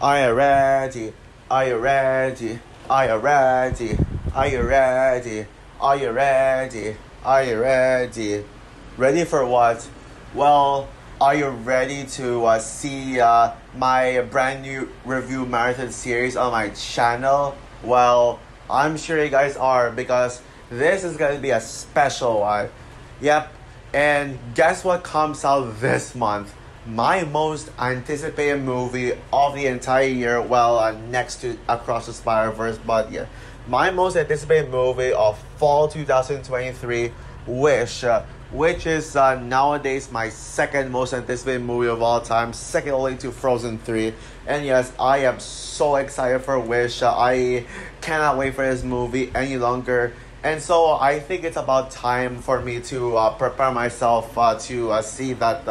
Are you ready? Are you ready? Are you ready? Are you ready? Are you ready? Are you ready? Ready for what? Well, are you ready to uh, see uh, my brand new review marathon series on my channel? Well, I'm sure you guys are because this is going to be a special one. Yep, and guess what comes out this month? My most anticipated movie of the entire year, well, uh, next to Across the Spider Verse, but yeah, my most anticipated movie of fall 2023, Wish. Uh, which is uh, nowadays my second most anticipated movie of all time, second only to Frozen 3. And yes, I am so excited for Wish. Uh, I cannot wait for this movie any longer. And so I think it's about time for me to uh, prepare myself uh, to see that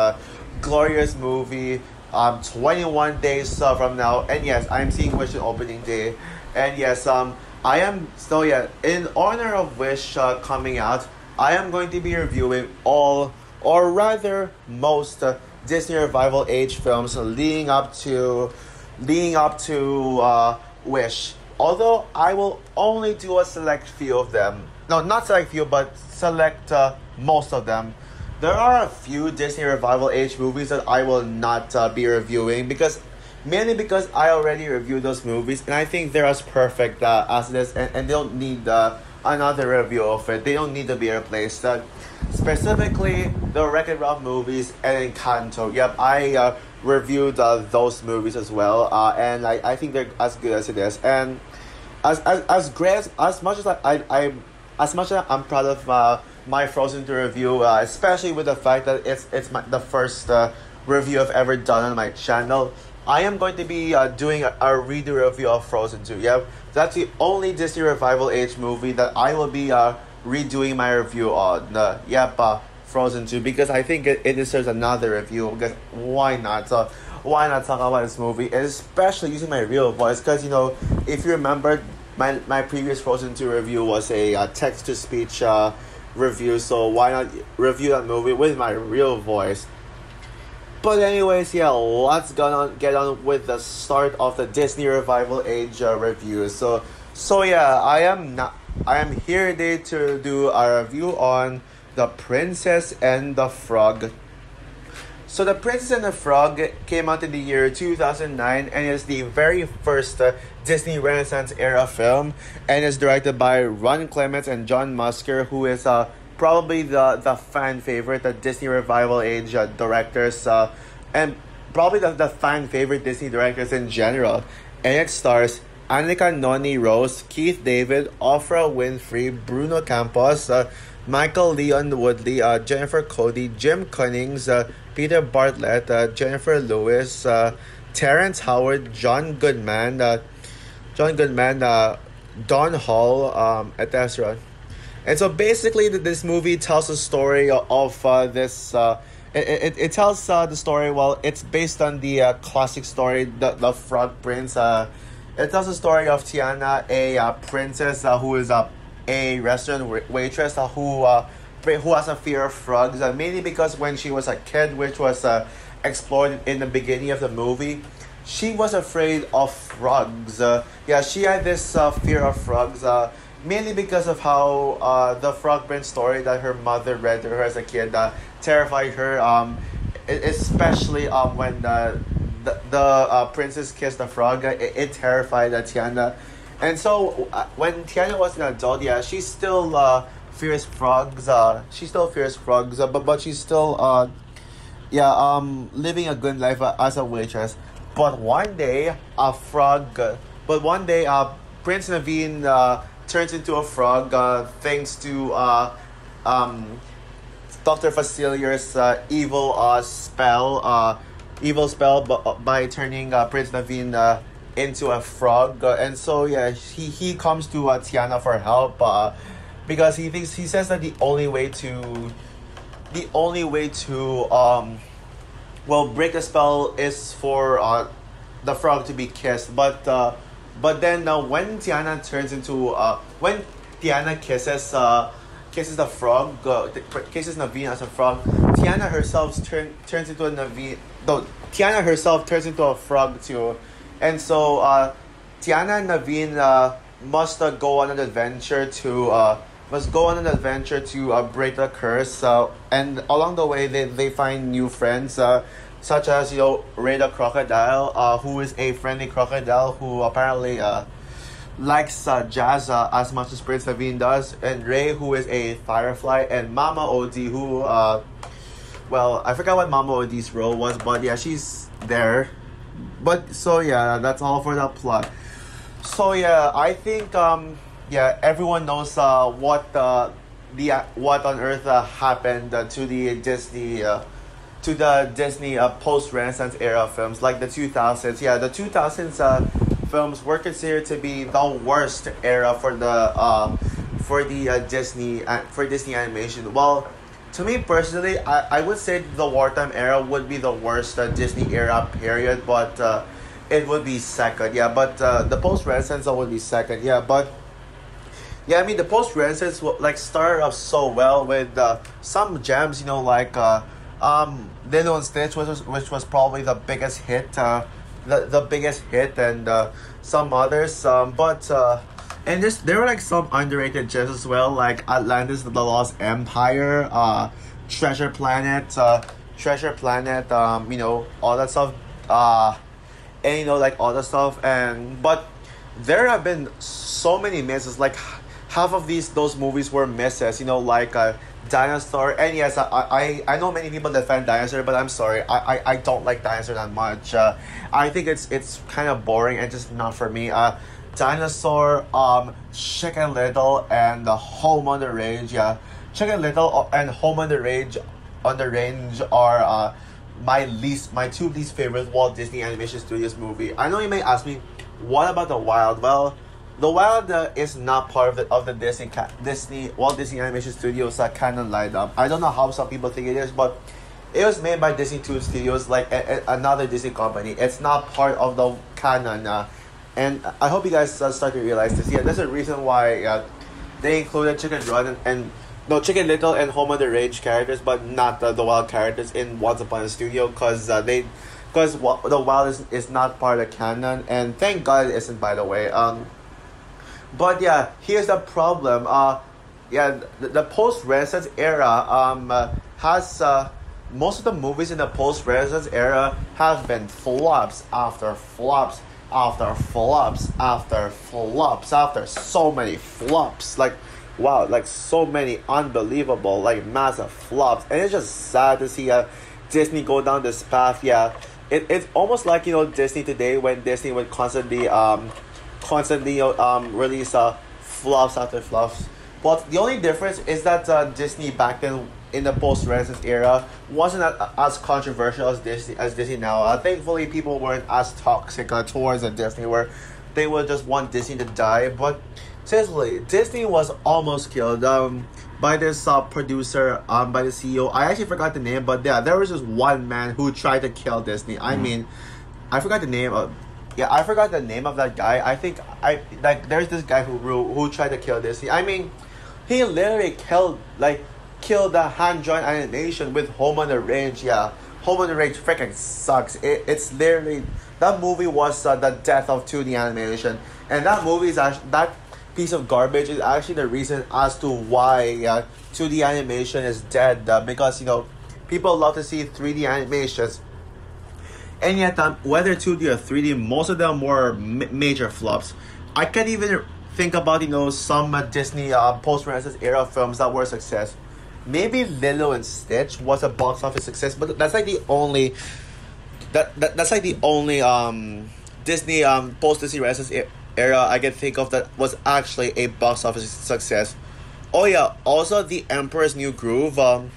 glorious movie um, 21 days uh, from now. And yes, I'm seeing Wish on opening day. And yes, um, I am still, yeah, in honor of Wish uh, coming out. I am going to be reviewing all, or rather, most uh, Disney revival age films leading up to, leading up to uh, Wish. Although I will only do a select few of them. No, not select few, but select uh, most of them. There are a few Disney revival age movies that I will not uh, be reviewing because mainly because I already reviewed those movies and I think they're as perfect uh, as this and, and they don't need uh, another review of it. They don't need to be replaced. Uh, specifically, the Wreck-It Ralph movies and Encanto. Yep, I uh, reviewed uh, those movies as well, uh, and I, I think they're as good as it is. And as as, as great as, as much as I, I, I as much as I'm proud of uh, my Frozen 2 review, uh, especially with the fact that it's it's my, the first uh, review I've ever done on my channel. I am going to be uh, doing a, a redo review of Frozen 2. Yep, that's the only Disney revival age movie that I will be uh, redoing my review on. Uh, yep, uh, Frozen 2 because I think it, it deserves another review. Because why not? So why not talk about this movie, especially using my real voice? Because you know, if you remember, my my previous Frozen 2 review was a uh, text to speech uh, review. So why not review that movie with my real voice? But anyways, yeah, let's get on get on with the start of the Disney Revival Age uh, review. So so yeah, I am not I am here today to do a review on The Princess and the Frog. So The Princess and the Frog came out in the year 2009 and is the very first uh, Disney Renaissance era film and is directed by Ron Clements and John Musker who is uh, probably the, the fan favorite, the Disney Revival Age uh, directors uh, and probably the, the fan favorite Disney directors in general. And it stars Anika Noni Rose, Keith David, Oprah Winfrey, Bruno Campos, uh, Michael Leon Wooley, uh, Jennifer Cody, Jim Cummings, uh, Peter Bartlett, uh, Jenifer Lewis, uh, Terrence Howard, John Goodman, uh, John Goodman, Don Hall, um, etc. And so basically, this movie tells the story of, uh, this. Uh, it, it, it tells uh, the story, well, it's based on the classic story, the, the Frog Prince. It tells the story of Tiana, a princess who is a, restaurant wa- waitress who who has a fear of frogs, mainly because when she was a kid, which was uh, explored in the beginning of the movie, she was afraid of frogs. Uh, yeah, she had this uh, fear of frogs, uh, mainly because of how uh, the Frog Prince story that her mother read to her as a kid uh, terrified her. Um, especially um, when the the, the uh, princess kissed the frog, uh, it, it terrified uh, Tiana. And so uh, when Tiana was an adult, yeah, she still uh, fears frogs. Uh, she still fears frogs, uh, but but she's still uh, yeah, um, living a good life uh, as a waitress. But one day, a frog. Uh, but one day, uh, Prince Naveen uh, turns into a frog uh, thanks to uh, um, Dr. Facilier's uh, evil uh, spell, uh, evil spell b- by turning uh, Prince Naveen uh, into a frog. Uh, and so, yeah, he, he comes to uh, Tiana for help uh, because he thinks, he says that the only way to, the only way to, um, well, break the spell is for uh, the frog to be kissed. But, uh, but then uh, when Tiana turns into, uh, when Tiana kisses, uh, kisses the frog, uh, kisses Naveen as a frog. Tiana herself turn, turns into a Naveen. No, Tiana herself turns into a frog too and so uh, Tiana and Naveen uh, must uh, go on an adventure to uh, must go on an adventure to uh, break the curse. Uh, and along the way, they, they find new friends, uh, such as you know Ray the crocodile, uh, who is a friendly crocodile who apparently uh, likes uh, jazz uh, as much as Prince Naveen does, and Ray, who is a firefly, and Mama Odie, who uh, well, I forgot what Mama Odie's role was, but yeah, she's there. But so yeah, that's all for the plot. So yeah, I think um yeah everyone knows uh what uh, the uh, what on earth happened to the Disney to the Disney uh, post Renaissance era films like the two thousands. Yeah, the two thousands uh, films were considered to be the worst era for the uh for the uh, Disney uh, for Disney animation. Well. To me personally, I, I would say the wartime era would be the worst uh, Disney era period, but uh, it would be second. Yeah, but uh, the post Renaissance would be second. Yeah, but yeah, I mean the post Renaissance like started off so well with uh, some gems, you know, like uh, um, Lilo and Stitch, which was which was probably the biggest hit, uh, the the biggest hit, and uh, some others. Um, but uh, and there's there were like some underrated gems as well, like Atlantis, the Lost Empire, uh, Treasure Planet, uh, Treasure Planet, um, you know, all that stuff. Uh, and you know, like all that stuff, and but there have been so many misses. Like half of these those movies were misses. You know, like uh, Dinosaur. And yes, I, I I know many people defend Dinosaur, but I'm sorry, I I, I don't like Dinosaur that much. Uh, I think it's it's kind of boring and just not for me. Uh, Dinosaur, um, Chicken Little, and the Home on the Range. Yeah, Chicken Little and Home on the Range, on the Range are uh, my least, my two least favorite Walt Disney Animation Studios movie. I know you may ask me, what about the Wild? Well, the Wild uh, is not part of the of the Disney Disney Walt Disney Animation Studios uh, canon lineup. I don't know how some people think it is, but it was made by Disney Toon Studios, like a, a, another Disney company. It's not part of the canon. Uh, and I hope you guys uh, start to realize this. Yeah, there's a reason why uh, they included Chicken Run and, and no Chicken Little and Home on the Range characters, but not the, the Wild characters in Once Upon a Studio, because uh, they because the Wild is, is not part of canon, and thank God it isn't. By the way, um, but yeah, here's the problem. Uh, yeah, the, the post Renaissance era um uh, has uh most of the movies in the post Renaissance era have been flops after flops after flops after flops after so many flops. Like wow like so many unbelievable like massive flops. And it's just sad to see uh, disney go down this path. Yeah it, it's almost like you know disney today when disney would constantly um constantly um release uh flops after flops but the only difference is that uh, disney back then in the post-Renaissance era wasn't as controversial as Disney as Disney now. Uh, thankfully, people weren't as toxic uh, towards a Disney where they would just want Disney to die. But seriously, Disney was almost killed um, by this uh, producer, um, by the CEO. I actually forgot the name, but yeah, there was just one man who tried to kill Disney. I mm. mean, I forgot the name of. Yeah, I forgot the name of that guy. I think I like there's this guy who who tried to kill Disney. I mean, he literally killed like killed the hand joint animation with Home on the Range. Yeah, Home on the Range freaking sucks. It, it's literally that movie was uh, the death of 2D animation, and that movie is actually that piece of garbage is actually the reason as to why uh, 2D animation is dead. Uh, because you know, people love to see 3D animations. And yet, um, whether 2D or 3D, most of them were major flops. I can't even think about you know some uh, Disney uh, post Renaissance era films that were a success maybe Lilo and Stitch was a box office success, but that's like the only that, that that's like the only um Disney um post Disney Renaissance era I can think of that was actually a box office success. Oh yeah, also the Emperor's New Groove. Um,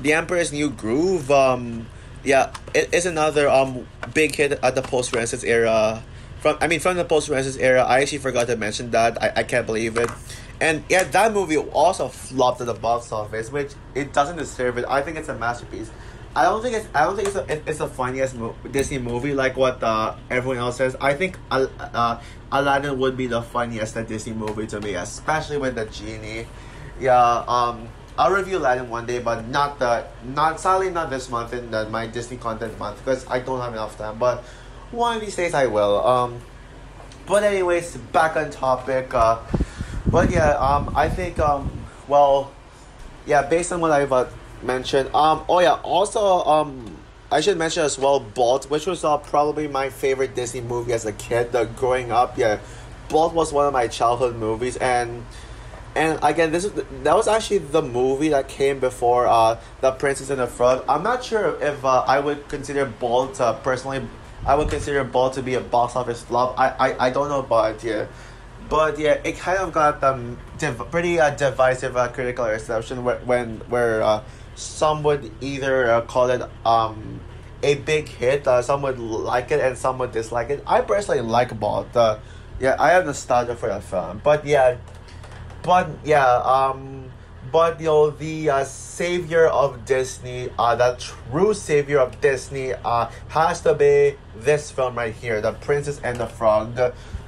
the Emperor's New Groove. Um, yeah, it is another um big hit at the post Renaissance era. From I mean from the post Renaissance era, I actually forgot to mention that. I, I can't believe it. And yeah, that movie also flopped at the box office, which it doesn't deserve it. I think it's a masterpiece. I don't think it's I don't think it's a, it's the funniest mo- Disney movie like what uh, everyone else says. I think uh, uh, Aladdin would be the funniest Disney movie to me, especially with the genie. Yeah, um, I'll review Aladdin one day, but not the not sadly not this month in the, my Disney content month because I don't have enough time. But one of these days I will. Um, but anyways, back on topic. Uh, but yeah, um, I think um, well, yeah, based on what I've uh, mentioned. Um, oh yeah, also um, I should mention as well, Bolt, which was uh, probably my favorite Disney movie as a kid. Uh, growing up, yeah, Bolt was one of my childhood movies, and and again, this is that was actually the movie that came before uh, the Princess and the Frog. I'm not sure if uh, I would consider Bolt personally. I would consider Bolt to be a box office flop. I I, I don't know, but yeah, but yeah, it kind of got um div- pretty uh, divisive uh, critical reception where, when where uh, some would either uh, call it um a big hit, uh, some would like it, and some would dislike it. I personally like Bolt. Yeah, I have nostalgia for that film, but yeah but yeah, um, but you know the uh, savior of Disney, uh, the true savior of Disney, uh, has to be this film right here, The Princess and the Frog,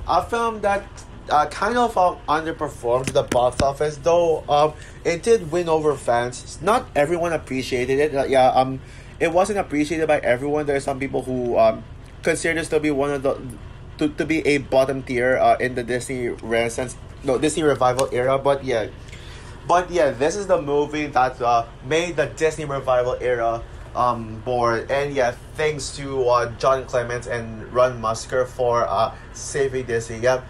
a film that uh, kind of um, underperformed the box office, though um, it did win over fans. Not everyone appreciated it. Uh, yeah, um, it wasn't appreciated by everyone. There are some people who um, consider this to be one of the to, to be a bottom tier uh, in the Disney Renaissance no Disney revival era, but yeah, but yeah, this is the movie that uh, made the Disney revival era um born, and yeah, thanks to uh, John Clements and Ron Musker for uh saving Disney. Yeah,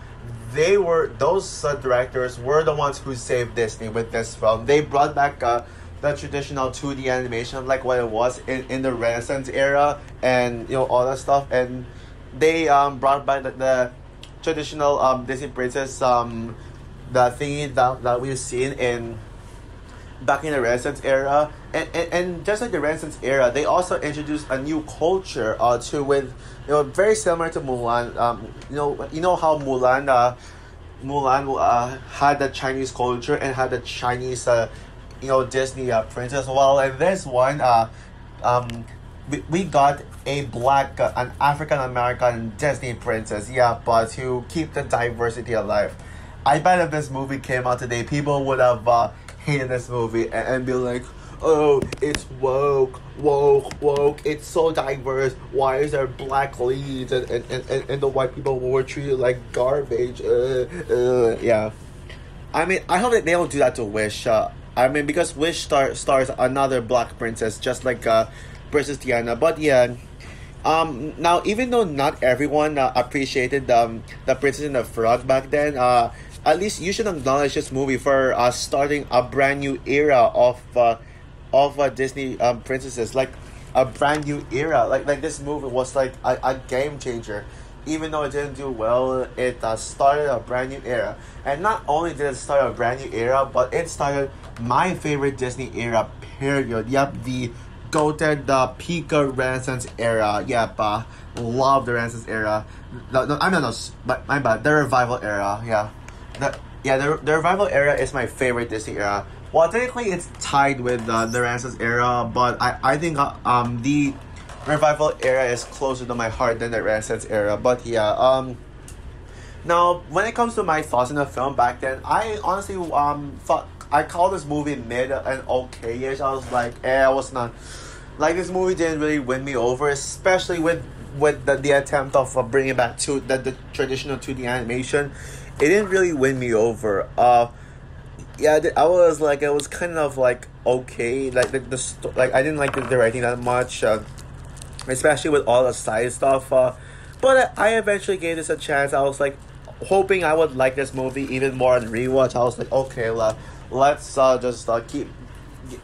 they were those uh, directors were the ones who saved Disney with this film. They brought back uh the traditional 2D animation like what it was in, in the Renaissance era and you know all that stuff and they um brought back the, the traditional um Disney princess um the thingy that, that we've seen in back in the Renaissance era. And, and, and just like the Renaissance era they also introduced a new culture uh to with you know very similar to Mulan. Um you know you know how Mulan uh Mulan uh, had the Chinese culture and had the Chinese uh, you know Disney uh, princess. Well and this one uh um we, we got a black, uh, an African American Disney princess, yeah, but to keep the diversity alive. I bet if this movie came out today, people would have uh, hated this movie and, and be like, oh, it's woke, woke, woke, it's so diverse. Why is there black leads and, and, and, and the white people were treated like garbage? Uh, uh, yeah. I mean, I hope that they don't do that to Wish. Uh, I mean, because Wish star- stars another black princess, just like uh, Princess Tiana. But yeah, um, now, even though not everyone uh, appreciated um, the Princess and the Frog back then, uh, at least you should acknowledge this movie for uh, starting a brand new era of uh, of uh, Disney um, princesses, like a brand new era. Like like this movie was like a, a game changer. Even though it didn't do well, it uh, started a brand new era. And not only did it start a brand new era, but it started my favorite Disney era. Period. Yep, the goated the Pika Renaissance era. Yeah, uh, love the Renaissance era. No, no, I mean, no, but my bad. The revival era. Yeah, the yeah the, the revival era is my favorite Disney era. Well, technically, it's tied with uh, the Renaissance era, but I I think uh, um the revival era is closer to my heart than the Renaissance era. But yeah, um. Now, when it comes to my thoughts on the film back then, I honestly um thought I called this movie mid and okay-ish. I was like, eh, I was not like this movie didn't really win me over, especially with with the, the attempt of uh, bringing back to the, the traditional 2D animation. It didn't really win me over. Uh, yeah, I was like, it was kind of like okay, like the, the like I didn't like the directing that much, uh, especially with all the side stuff. Uh, but I eventually gave this a chance. I was like, hoping I would like this movie even more on rewatch. I was like, okay, let, let's uh, just uh, keep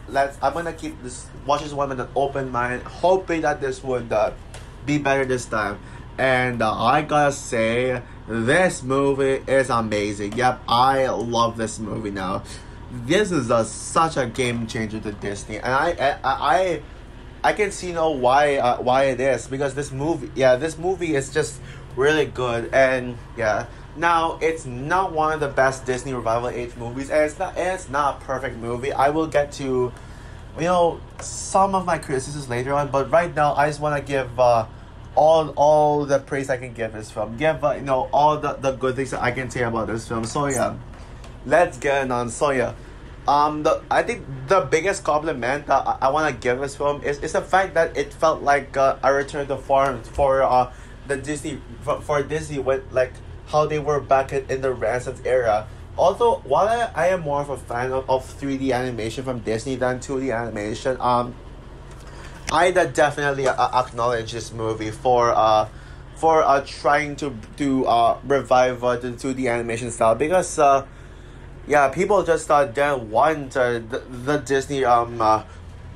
let's I'm gonna keep this watch this one with an open mind, hoping that this would uh, be better this time. And uh, I gotta say, this movie is amazing. Yep, I love this movie now. This is a, such a game changer to Disney, and I I I, I can see no why uh, why it is because this movie yeah this movie is just really good and yeah now, it's not one of the best Disney revival age movies, and it's not, and it's not a perfect movie. I will get to, you know, some of my criticisms later on, but right now, I just want to give uh, all all the praise I can give this film. Give, uh, you know, all the, the good things that I can say about this film. So, yeah, let's get on. So, yeah. Um, the I think the biggest compliment that I, I want to give this film is, is the fact that it felt like uh, a return to form for uh, the Disney for, for Disney with like how they were back in, the Renaissance era. Although while I, I am more of a fan of, of 3D animation from Disney than 2D animation, um, I definitely uh, acknowledge this movie for uh for uh trying to to uh revive uh, the 2D animation style because uh yeah people just uh didn't want uh, the, the Disney um uh,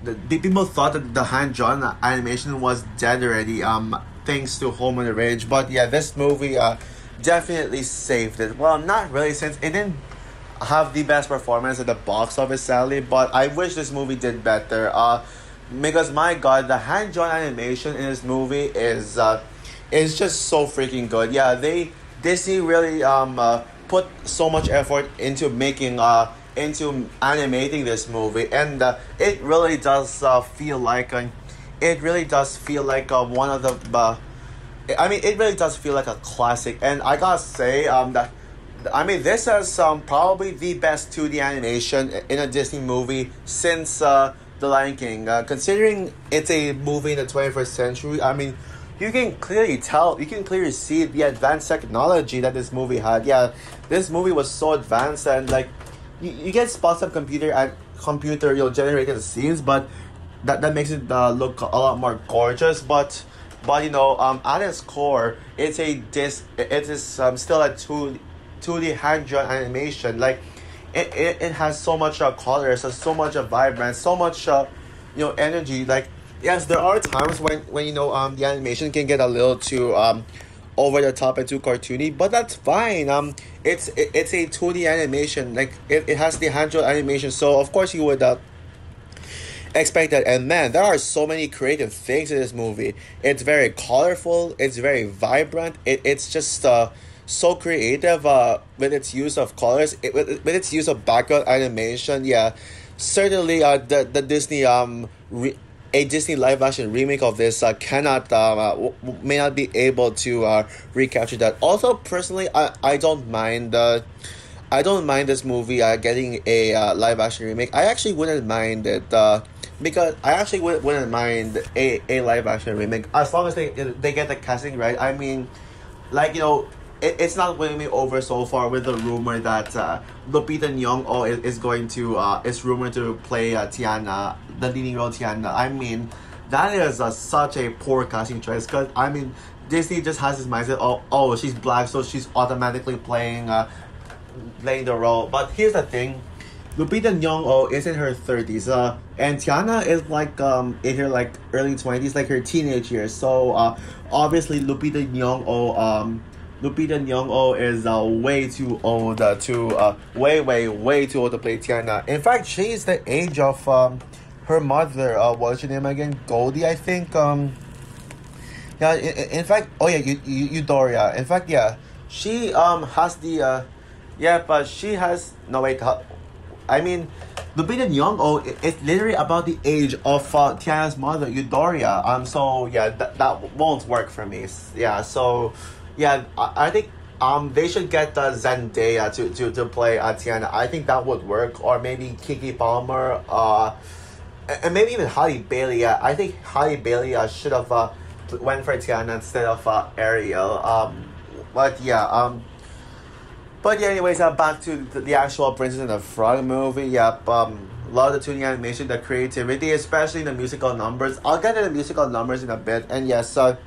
the, the people thought that the hand drawn animation was dead already um thanks to Home on the Range but yeah this movie uh definitely saved it. Well not really since it didn't have the best performance at the box office sadly but I wish this movie did better. Uh because my god the hand drawn animation in this movie is uh is just so freaking good. Yeah they disney really um uh, put so much effort into making uh into animating this movie and uh, it really does uh, feel like uh, it really does feel like uh, one of the uh, I mean it really does feel like a classic and I gotta say um that I mean this is um probably the best 2D animation in a Disney movie since uh the Lion King. Uh, considering it's a movie in the 21st century, I mean, you can clearly tell, you can clearly see the advanced technology that this movie had. Yeah, this movie was so advanced and like, you, you get spots of computer and computer, you know, generated scenes, but that, that makes it uh, look a lot more gorgeous. But, but you know, um, at its core, it's a disc, it is um, still a 2 2D hand drawn animation. Like, it, it, it has so much uh, color, so so much uh, vibrance, so much uh, you know energy. Like yes, there are times when when you know um the animation can get a little too um over the top and too cartoony, but that's fine. Um, it's it, it's a two D animation. Like it, it has the hand drawn animation, so of course you would uh, expect that. And man, there are so many creative things in this movie. It's very colorful. It's very vibrant. It, it's just uh so creative uh, with its use of colors, it, with, with its use of background animation. Yeah, certainly uh, the the Disney um re- a Disney live action remake of this uh, cannot um, uh, w- may not be able to uh, recapture that. Also, personally, I, I don't mind uh, I don't mind this movie uh, getting a uh, live action remake. I actually wouldn't mind it uh, because I actually would, wouldn't mind a, a live action remake as long as they they get the casting right. I mean, like you know it, it's not winning me over so far with the rumor that uh, Lupita Nyong'o is, is going to uh, is rumored to play uh, Tiana, the leading role Tiana. I mean, that is uh, such a poor casting choice because I mean Disney just has this mindset oh oh she's black so she's automatically playing uh, playing the role. But here's the thing. Lupita Nyong'o is in her thirties, uh, and Tiana is like um in her like early twenties, like her teenage years. So uh, obviously Lupita Nyong'o um Lupita Nyong'o is uh, way too old uh, to uh, way way way too old to play Tiana. In fact, she's the age of um, her mother. Uh, what's her name again? Goldie, I think. Um, yeah. In, in fact, oh yeah, you, you Euphoria. In fact, yeah, she um has the uh, yeah, but she has no wait. I mean, Lupita Nyong'o is literally about the age of uh, Tiana's mother, Euphoria. Um, so yeah, that that won't work for me. Yeah, so yeah, I, I think um they should get uh, Zendaya to, to, to play uh, Tiana. I think that would work. Or maybe Keke Palmer. Uh, and maybe even Halle Bailey. Yeah, I think Halle Bailey uh, should have uh, went for Tiana instead of uh, Ariel. Um, but yeah. Um, but yeah, anyways, uh, back to the, the actual Princess and the Frog movie. Yep. Um, a lot of the 2D animation, the creativity, especially the musical numbers. I'll get to the musical numbers in a bit. And yes, uh,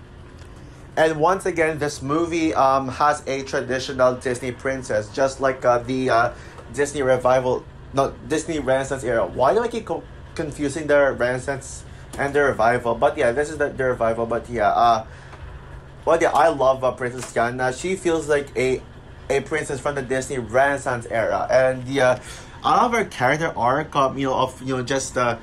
and once again, this movie um, has a traditional Disney princess, just like uh, the uh, Disney revival, no Disney Renaissance era. Why do I keep co- confusing the Renaissance and the revival? But yeah, this is the, the revival. But yeah, uh, well yeah, I love uh, Princess Tiana. She feels like a a princess from the Disney Renaissance era, and yeah, I love her character arc. Um, you know, of you know just uh,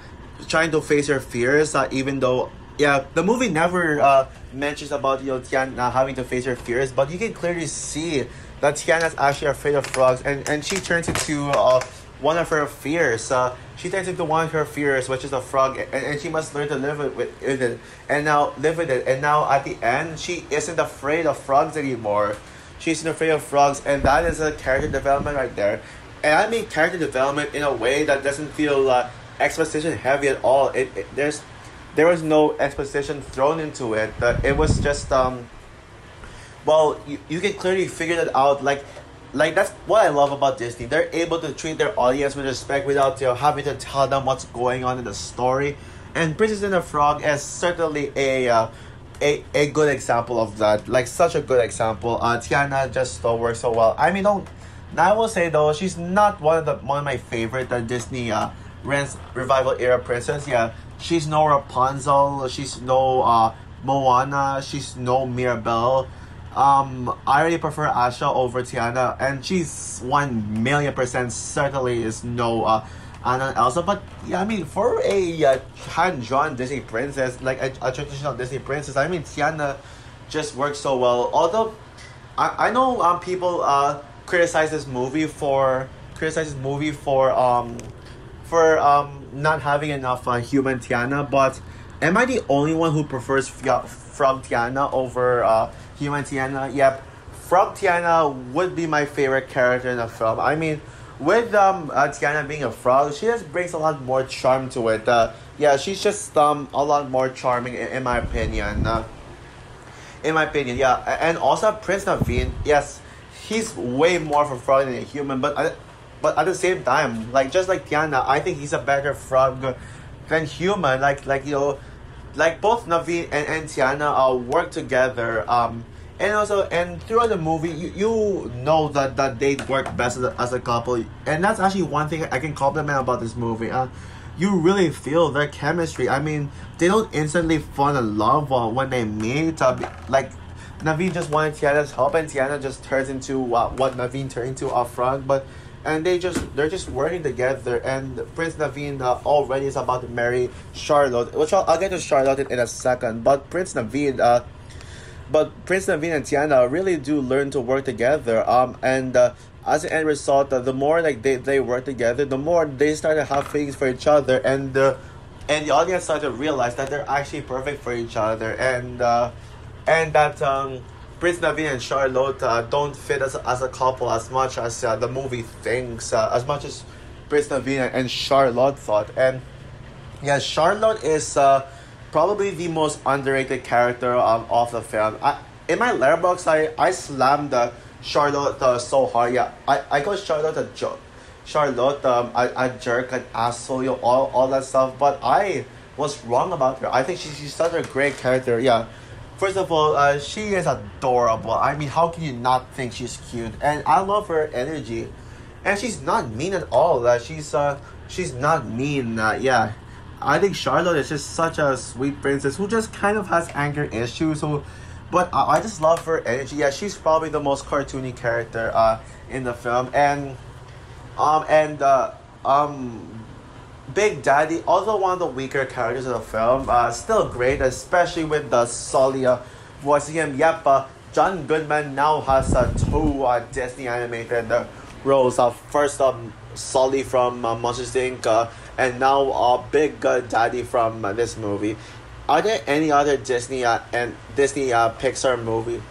trying to face her fears, uh, even though yeah, the movie never uh, mentions about you know Tiana having to face her fears, but you can clearly see that Tiana's actually afraid of frogs, and and she turns into uh, one of her fears. Uh, she turns into one of her fears, which is a frog, and, and she must learn to live with, with it, and now live with it. And now at the end, she isn't afraid of frogs anymore. She's not afraid of frogs, and that is a character development right there. And I mean character development in a way that doesn't feel uh, exposition heavy at all. It, it there's there was no exposition thrown into it. But it was just um, well, you, you can clearly figure that out. Like, like that's what I love about Disney. They're able to treat their audience with respect without you know, having to tell them what's going on in the story. And Princess and the Frog is certainly a uh, a, a good example of that. Like such a good example. Uh, Tiana just still works so well. I mean, don't. I will say though, she's not one of the one of my favorite uh, Disney uh, revival era princess. Yeah, she's no Rapunzel. She's no uh, Moana. She's no Mirabel. Um, I really prefer Asha over Tiana, and she's one million percent certainly is no uh, Anna Elsa. But yeah, I mean, for a uh, hand-drawn Disney princess, like a, a traditional Disney princess, I mean, Tiana just works so well. Although, I, I know um people uh criticize this movie for criticize this movie for um for um not having enough uh, human Tiana, but am I the only one who prefers Frog Tiana over uh Human Tiana. Yep, Frog Tiana would be my favorite character in the film. I mean, with um uh, Tiana being a frog, she just brings a lot more charm to it. Uh, yeah, she's just um a lot more charming in, in my opinion. Uh, in my opinion, yeah, and also Prince Naveen. Yes, he's way more of a frog than a human, but uh, but at the same time, like just like Tiana, I think he's a better frog than human. Like like you know, like both Naveen and, and Tiana uh, work together. Um, and also and throughout the movie you, you know that that they work best as a, as a couple and that's actually one thing i can compliment about this movie uh, you really feel their chemistry i mean they don't instantly fall in love when they meet uh, like Naveen just wanted Tiana's help, and Tiana just turns into uh, what Naveen turned into up front. But and they just they're just working together. And Prince Naveen uh, already is about to marry Charlotte, which I'll, I'll get to Charlotte in, in a second. But Prince Naveen, uh, but Prince Naveen and Tiana really do learn to work together. Um, and uh, as an end result, uh, the more like they, they work together, the more they start to have feelings for each other, and uh, and the audience start to realize that they're actually perfect for each other, and uh, and that um, Prince Naveen and Charlotte uh, don't fit as, as a couple as much as uh, the movie thinks, uh, as much as Prince Naveen and Charlotte thought, and yeah, Charlotte is. Uh, probably the most underrated character um, of the film. I, in my Letterboxd, I, I slammed uh, Charlotte uh, so hard. Yeah, I, I call Charlotte a joke. Charlotte, um, a, a jerk, an asshole, you know, all, all that stuff. But I was wrong about her. I think she, she's such a great character. Yeah. First of all, uh, she is adorable. I mean, how can you not think she's cute? And I love her energy. And she's not mean at all. Uh, she's uh, she's not mean. Uh, yeah, I think Charlotte is just such a sweet princess who just kind of has anger issues. So, but I, I just love her energy. Yeah, she's probably the most cartoony character uh, in the film, and um and uh, um Big Daddy, also one of the weaker characters of the film, uh, still great, especially with the uh, voicing him. Yep, uh, John Goodman now has uh, two uh, Disney animated roles. Uh, first, um, Sully from uh, Monsters Inc. Uh, and now a Big uh, Daddy from this movie. Are there any other Disney uh, and Disney uh, Pixar movie?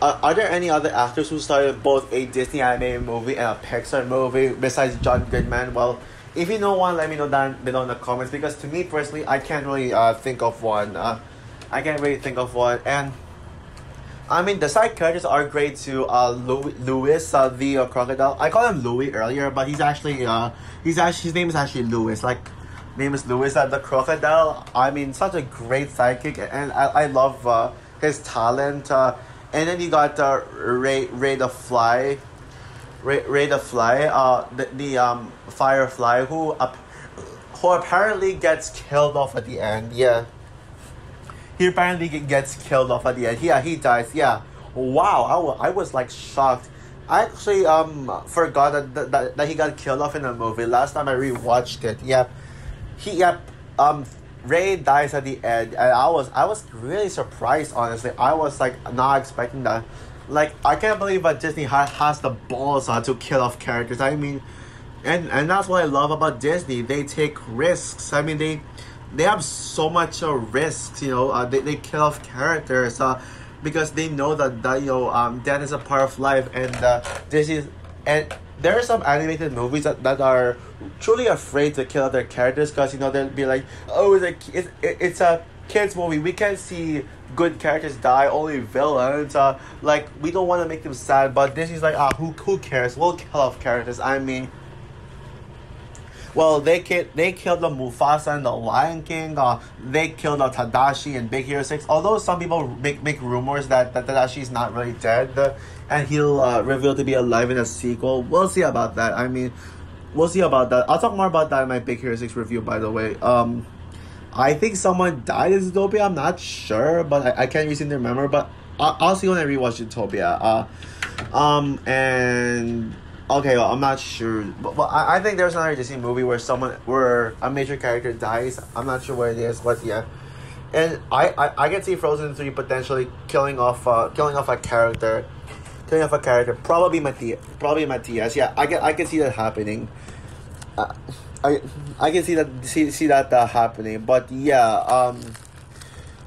Uh, are there any other actors who started both a Disney animated movie and a Pixar movie besides John Goodman? Well, if you know one, let me know down below in the comments because to me personally, I can't really uh, think of one. Uh, I can't really think of one, and I mean the side characters are great too. Uh, Louis, uh, the uh, crocodile. I called him Louis earlier, but he's actually uh, he's actually his name is actually Louis. Like, name is Louis. Uh, the crocodile. I mean, such a great sidekick, and I, I love uh, his talent. Uh, and then you got uh, Ray Ray the Fly, Ray, Ray the Fly. Uh, the, the um Firefly who up, who apparently gets killed off at the end. Yeah he apparently gets killed off at the end. Yeah, he dies. Yeah. Wow, I, w- I was like shocked. I actually um forgot that, that, that he got killed off in the movie. Last time I rewatched it. Yep. He yep. Um Ray dies at the end and I was I was really surprised honestly. I was like not expecting that. Like I can't believe that Disney ha- has the balls uh, to kill off characters. I mean and and that's what I love about Disney. They take risks. I mean they they have so much uh, risks, you know, uh, they, they kill off characters uh, because they know that, that you know um, death is a part of life and uh, this is and there are some animated movies that, that are truly afraid to kill their characters because you know they'll be like oh it's a, it's, it's a kids movie we can't see good characters die, only villains. Uh, like we don't want to make them sad, but this is like, ah, who who cares? We'll kill off characters. I mean, well, they killed they killed the Mufasa and the Lion King. Uh, they killed the Tadashi and Big Hero Six. Although some people make make rumors that that Tadashi is not really dead, uh, and he'll uh, reveal to be alive in a sequel. We'll see about that. I mean, we'll see about that. I'll talk more about that in my Big Hero Six review. By the way, um, I think someone died in Zootopia. I'm not sure, but I, I can't recently remember. But I'll, I'll see when I rewatch Zootopia. Uh, um, and okay, well, I'm not sure, but, but I, I think there's another Disney movie where someone, where a major character dies. I'm not sure what it is, but yeah. And I, I, I can see Frozen three potentially killing off, uh, killing off a character, killing off a character. Probably Mattias. Probably Mattias. Yeah, I can, I can see that happening. Uh, I I can see that see see that uh, happening. But yeah, um,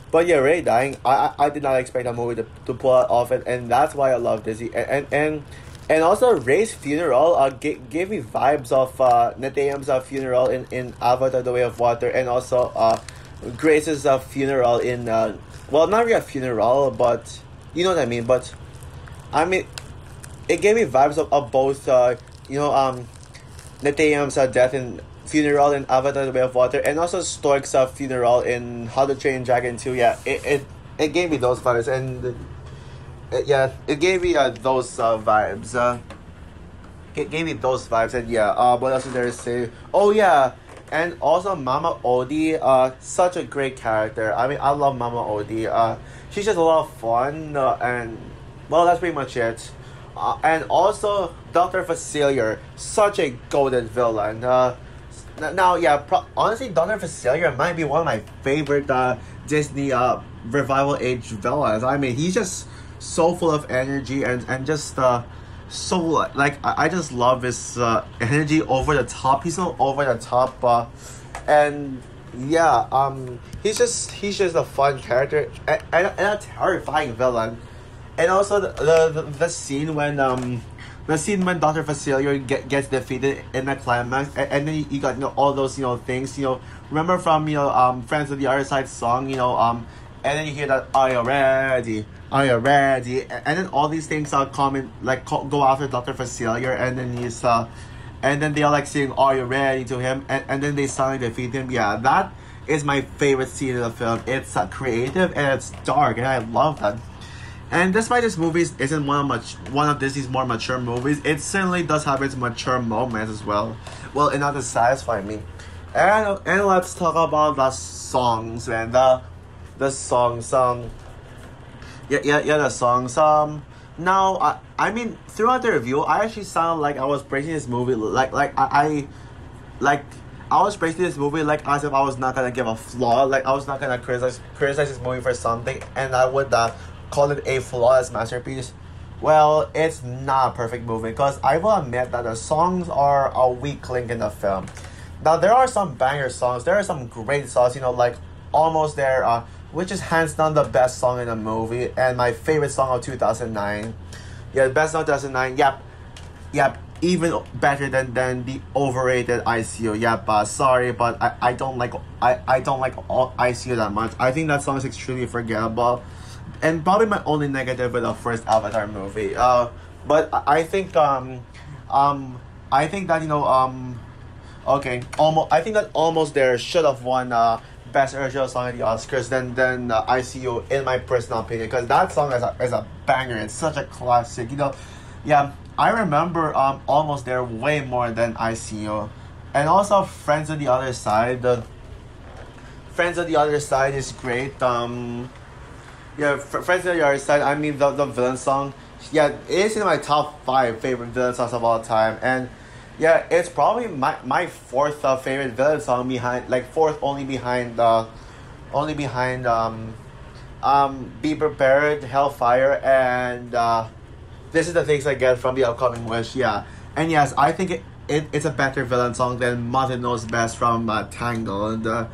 but yeah, Ray dying. I, I, I did not expect that movie to, to pull it off, and, and that's why I love Disney. And and, and also Ray's funeral uh g- gave me vibes of uh uh, funeral in in Avatar: The Way of Water, and also uh Grace's uh, funeral in uh well not really a funeral, but you know what I mean. But I mean, it gave me vibes of, of both uh you know um uh, death in funeral in Avatar: The Way of Water, and also Stoick's uh, funeral in How to Train Dragon 2. Yeah, it, it, it gave me those vibes, and it, yeah, it gave me uh, those uh, vibes. Uh, it gave me those vibes, and yeah, uh, what else is there say? Oh, yeah, and also Mama Odie, uh, such a great character. I mean, I love Mama Odie. Uh, she's just a lot of fun, uh, and well, that's pretty much it. Uh, and also Dr. Facilier, such a golden villain. Uh, now, yeah, pro- honestly, Dr. Facilier might be one of my favorite uh, Disney uh, revival age villains. I mean, he's just so full of energy and, and just uh, so, like, I, just love his uh, energy over the top. He's so over the top. Uh, and yeah, um, he's just he's just a fun character and, and, a terrifying villain. And also the, the, the, scene when um the scene when Dr. Facilier get, gets defeated in the climax, and, and then you, you got you know all those you know things you know. Remember from you know um Friends of the Other Side song you know um, and then you hear that Are you ready? Are you ready? And, then all these things are coming like go after Dr. Facilier, and then he's uh, and then they are like saying Are you ready to him, and, and then they suddenly defeat him. Yeah, that is my favorite scene in the film. It's uh, creative and it's dark, and I love that. And despite this movie isn't one of much one of Disney's more mature movies, it certainly does have its mature moments as well. Well, enough to satisfy me. And and let's talk about the songs and the the song Um, yeah, yeah, yeah, the song Um, now I I mean throughout the review, I actually sound like I was praising this movie like like I, I like I was praising this movie like as if I was not gonna give a flaw, like I was not gonna criticize criticize this movie for something, and I would uh, call it a flawless masterpiece. Well, it's not a perfect movie because I will admit that the songs are a weak link in the film. Now there are some banger songs. There are some great songs. You know, like almost there, uh, which is hands down the best song in the movie and my favorite song of two thousand nine. Yeah, the best song of two thousand nine. Yep, yep. Even better than, than the overrated I See You. Yep. Sorry, but I, I don't like I, I don't like all I See You that much. I think that song is extremely forgettable and probably my only negative with the first Avatar movie. Uh, but I I think um, um, I think that you know um, okay, almost I think that almost there should have won uh best original song at the Oscars than than uh, I See You in my personal opinion because that song is a is a banger. It's such a classic. You know, yeah. I remember um almost there way more than I See You, and also Friends on the Other Side. The Friends on the Other Side is great. Um yeah, Fr- Friends on the Other Side. I mean, the the villain song. Yeah, it is in my top five favorite villain songs of all time, and yeah, it's probably my my fourth uh, favorite villain song behind, like fourth only behind, uh, only behind um, um, Be Prepared, Hellfire, and uh, this is the things I get from the upcoming wish. Yeah, and yes, I think it, it it's a better villain song than Mother Knows Best from uh, Tangled, uh,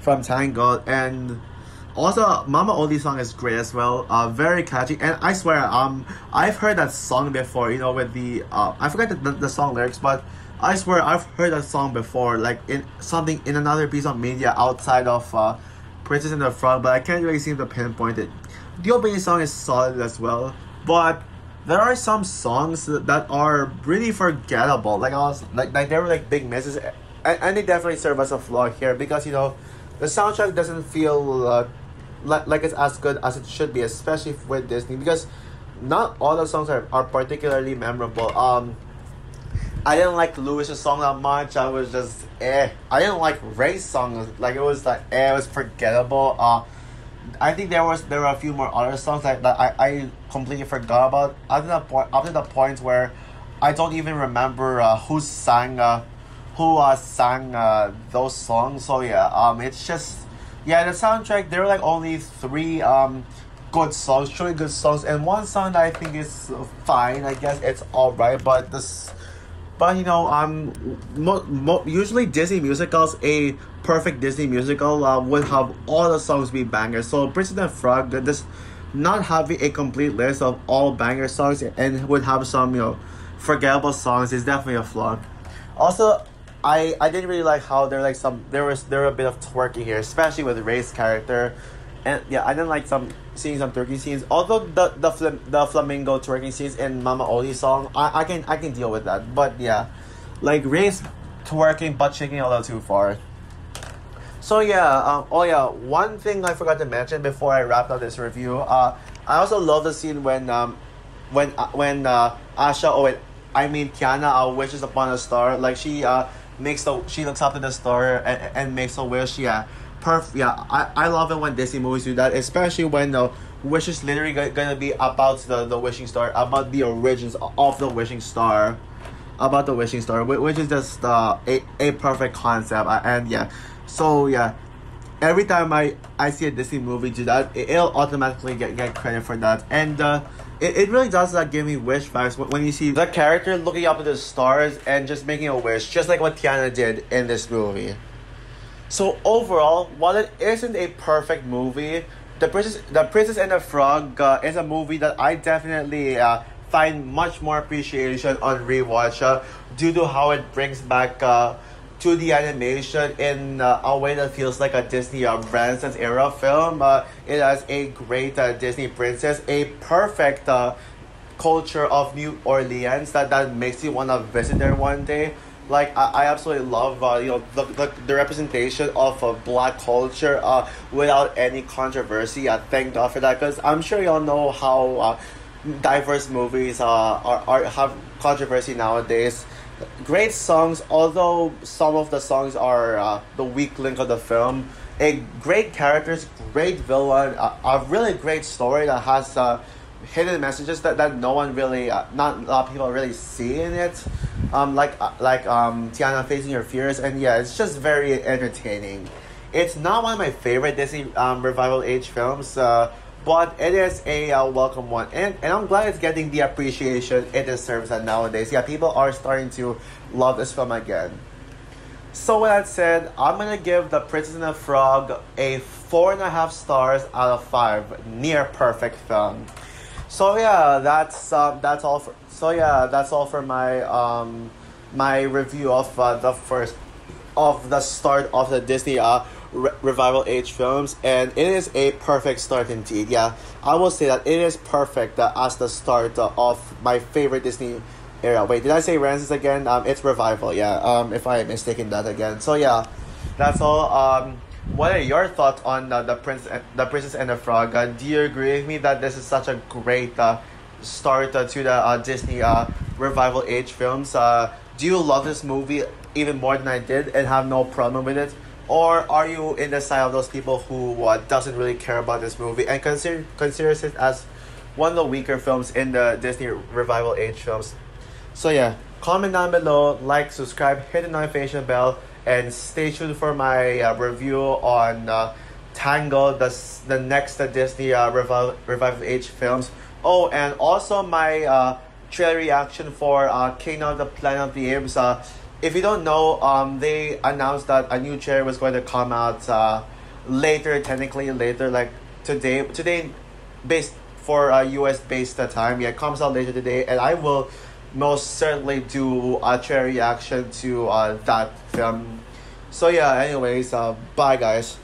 from Tangled, and also Mama Odie song is great as well. Uh, very catchy, and I swear, um, I've heard that song before. You know, with the uh, I forget the, the, the song lyrics, but I swear I've heard that song before, like in something in another piece of media outside of uh, Princess in the Frog, but I can't really seem to pinpoint it. The opening song is solid as well, but there are some songs that are really forgettable. Like I was like like they were like big misses, and, and they definitely serve as a flaw here because you know the soundtrack doesn't feel uh, like like it's as good as it should be, especially with Disney because not all the songs are, are particularly memorable. Um, I didn't like Louis's song that much. I was just eh. I didn't like Ray's song. Like it was like eh. It was forgettable. Uh, I think there was there were a few more other songs that, that I, I completely forgot about. Up the point up to the point where I don't even remember uh, who sang uh, who uh, sang uh, those songs. So yeah, um, it's just yeah the soundtrack. There were like only three um good songs, truly good songs, and one song that I think is fine. I guess it's alright, but this. But you know, um, mo- mo- usually Disney musicals, a perfect Disney musical uh, would have all the songs be bangers. So Princess and Frog, this not having a complete list of all banger songs and would have some you know forgettable songs is definitely a flaw. Also, I I didn't really like how there like some there was there were a bit of twerking here, especially with Ray's character, and yeah, I didn't like some seeing some twerking scenes. Although the the the flamingo twerking scenes in Mama Odie's song, I, I can I can deal with that. But yeah, like Ray's twerking butt shaking a little too far. So yeah, um, oh yeah, one thing I forgot to mention before I wrapped up this review. Uh, I also love the scene when um, when uh, when uh, Asha oh wait, I mean Tiana uh, wishes upon a star. Like she uh makes the she looks up to the star and, and makes a wish. Yeah, perfect. Yeah, I, I love it when Disney movies do that, especially when the wish is literally gonna be about the the wishing star, about the origins of the wishing star, about the wishing star, which is just uh, a a perfect concept. Uh, and yeah, so yeah. Every time I, I see a Disney movie do that, it, it'll automatically get, get credit for that. And uh, it, it really does like give me wish vibes when- you see the character looking up at the stars and just making a wish, just like what Tiana did in this movie. So overall, while it isn't a perfect movie, the Princess, the Princess and the Frog uh, is a movie that I definitely uh, find much more appreciation on rewatch uh, due to how it brings back uh, to the animation in uh, a way that feels like a Disney uh, Renaissance era film. Uh, it has a great uh, Disney princess, a perfect uh, culture of New Orleans that, that makes you want to visit there one day. Like I, I absolutely love uh, you know the, the, the representation of uh, black culture uh, without any controversy. I thank God for that because I'm sure y'all know how diverse movies uh, are, are have controversy nowadays. Great songs, although some of the songs are uh, the weak link of the film. A great characters, great villain, a, a really great story that has uh, hidden messages that, that no one really, uh, not a lot of people really see in it. Um, like uh, like um, Tiana facing her fears, and yeah, it's just very entertaining. It's not one of my favorite Disney um, revival age films, uh, but it is a uh, welcome one, and and I'm glad it's getting the appreciation it deserves. And nowadays, yeah, people are starting to love this film again. So with that said, I'm gonna give The Princess and the Frog a four and a half stars out of five, near perfect film. So yeah, that's um, that's all for. So yeah, that's all for my um, my review of uh, the first of the start of the Disney uh, re- revival age films, and it is a perfect start indeed. Yeah, I will say that it is perfect uh, as the start uh, of my favorite Disney era. Wait, did I say Renaissance again? Um, it's revival. Yeah. Um, if I am mistaken that again. So yeah, that's all. Um, what are your thoughts on uh, the prince, the princess and the frog? Uh, do you agree with me that this is such a great uh, start uh, to the uh, Disney uh, revival age films? Uh, do you love this movie even more than I did and have no problem with it? Or are you in the side of those people who uh, doesn't really care about this movie and consider considers it as one of the weaker films in the Disney revival age films? So yeah, comment down below, like, subscribe, hit the notification bell, and stay tuned for my uh, review on uh, Tangle, the the next uh, Disney uh, revival revival age films. Oh, and also my uh, trailer reaction for uh, of the Planet of the Apes. Uh, if you don't know, um, they announced that a new chair was going to come out uh, later, technically later, like today. Today, based for uh, US based uh, time. Yeah, it comes out later today, and I will most certainly do a chair reaction to uh, that film. So yeah, anyways, uh, bye guys.